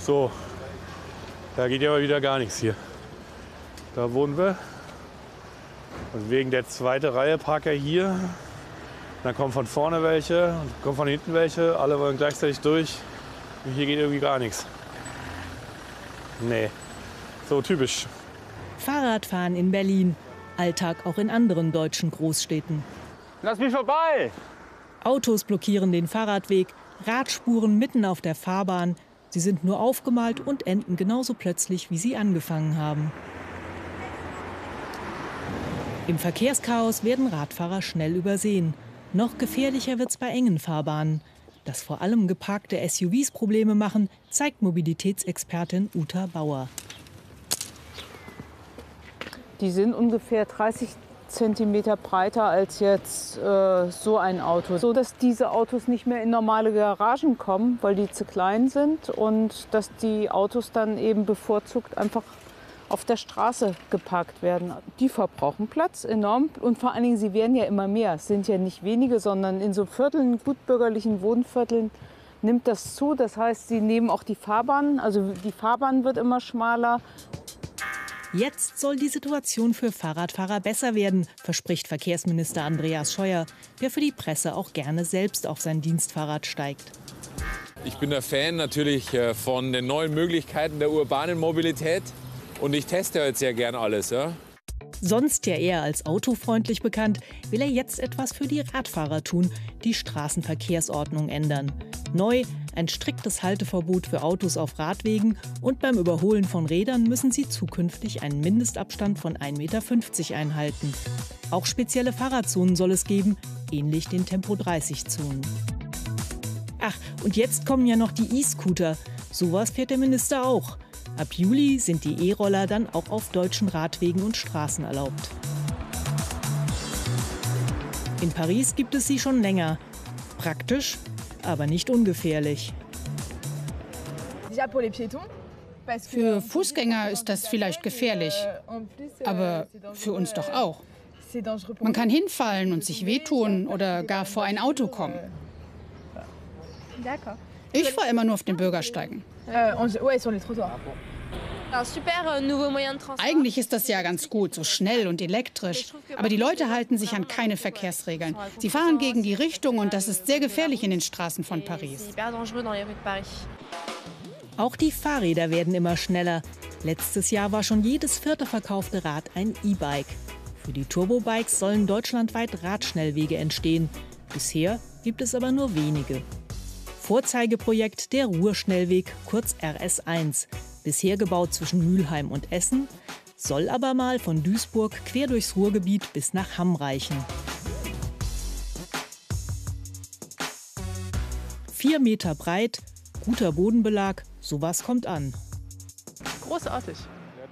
So, da geht ja aber wieder gar nichts hier. Da wohnen wir. Und wegen der zweiten Reihe Parker hier. Dann kommen von vorne welche, kommen von hinten welche. Alle wollen gleichzeitig durch. Und hier geht irgendwie gar nichts. Nee, so typisch. Fahrradfahren in Berlin. Alltag auch in anderen deutschen Großstädten. Lass mich vorbei! Autos blockieren den Fahrradweg, Radspuren mitten auf der Fahrbahn. Sie sind nur aufgemalt und enden genauso plötzlich, wie sie angefangen haben. Im Verkehrschaos werden Radfahrer schnell übersehen. Noch gefährlicher wird es bei engen Fahrbahnen. Dass vor allem geparkte SUVs Probleme machen, zeigt Mobilitätsexpertin Uta Bauer. Die sind ungefähr 30 Zentimeter breiter als jetzt äh, so ein Auto. So dass diese Autos nicht mehr in normale Garagen kommen, weil die zu klein sind und dass die Autos dann eben bevorzugt einfach auf der Straße geparkt werden. Die verbrauchen Platz enorm und vor allen Dingen, sie werden ja immer mehr. Es sind ja nicht wenige, sondern in so Vierteln, gutbürgerlichen Wohnvierteln nimmt das zu. Das heißt, sie nehmen auch die Fahrbahn, also die Fahrbahn wird immer schmaler. Jetzt soll die Situation für Fahrradfahrer besser werden, verspricht Verkehrsminister Andreas Scheuer, der für die Presse auch gerne selbst auf sein Dienstfahrrad steigt. Ich bin der Fan natürlich äh, von den neuen Möglichkeiten der urbanen Mobilität. Und ich teste halt sehr gern alles. Ja? Sonst ja eher als autofreundlich bekannt, will er jetzt etwas für die Radfahrer tun, die Straßenverkehrsordnung ändern. Neu ein striktes Halteverbot für Autos auf Radwegen und beim Überholen von Rädern müssen sie zukünftig einen Mindestabstand von 1,50 Meter einhalten. Auch spezielle Fahrradzonen soll es geben, ähnlich den Tempo-30-Zonen. Ach, und jetzt kommen ja noch die E-Scooter. Sowas fährt der Minister auch. Ab Juli sind die E-Roller dann auch auf deutschen Radwegen und Straßen erlaubt. In Paris gibt es sie schon länger. Praktisch, aber nicht ungefährlich. Für Fußgänger ist das vielleicht gefährlich, aber für uns doch auch. Man kann hinfallen und sich wehtun oder gar vor ein Auto kommen. Ich fahre immer nur auf den Bürgersteigen. Eigentlich ist das ja ganz gut, so schnell und elektrisch. Aber die Leute halten sich an keine Verkehrsregeln. Sie fahren gegen die Richtung und das ist sehr gefährlich in den Straßen von Paris. Auch die Fahrräder werden immer schneller. Letztes Jahr war schon jedes vierte verkaufte Rad ein E-Bike. Für die Turbobikes sollen deutschlandweit Radschnellwege entstehen. Bisher gibt es aber nur wenige. Vorzeigeprojekt der Ruhrschnellweg, kurz RS1, bisher gebaut zwischen Mülheim und Essen, soll aber mal von Duisburg quer durchs Ruhrgebiet bis nach Hamm reichen. Vier Meter breit, guter Bodenbelag, sowas kommt an. Großartig.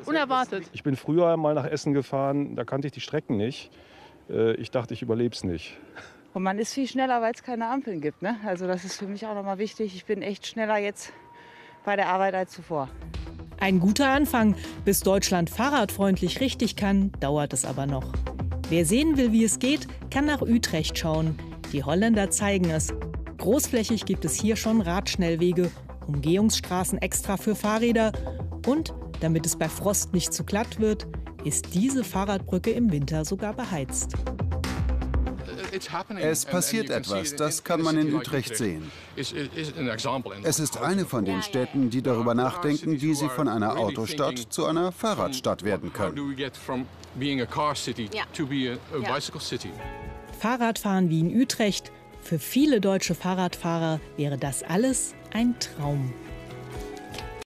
Unerwartet. Ich bin früher mal nach Essen gefahren, da kannte ich die Strecken nicht. Äh, ich dachte, ich überlebe es nicht. Und man ist viel schneller, weil es keine Ampeln gibt. Ne? Also das ist für mich auch nochmal wichtig. Ich bin echt schneller jetzt bei der Arbeit als zuvor. Ein guter Anfang. Bis Deutschland fahrradfreundlich richtig kann, dauert es aber noch. Wer sehen will, wie es geht, kann nach Utrecht schauen. Die Holländer zeigen es. Großflächig gibt es hier schon Radschnellwege, Umgehungsstraßen extra für Fahrräder und, damit es bei Frost nicht zu glatt wird, ist diese Fahrradbrücke im Winter sogar beheizt. Es passiert etwas, das kann man in Utrecht sehen. Es ist eine von den Städten, die darüber nachdenken, wie sie von einer Autostadt zu einer Fahrradstadt werden können. Fahrradfahren wie in Utrecht. Für viele deutsche Fahrradfahrer wäre das alles ein Traum.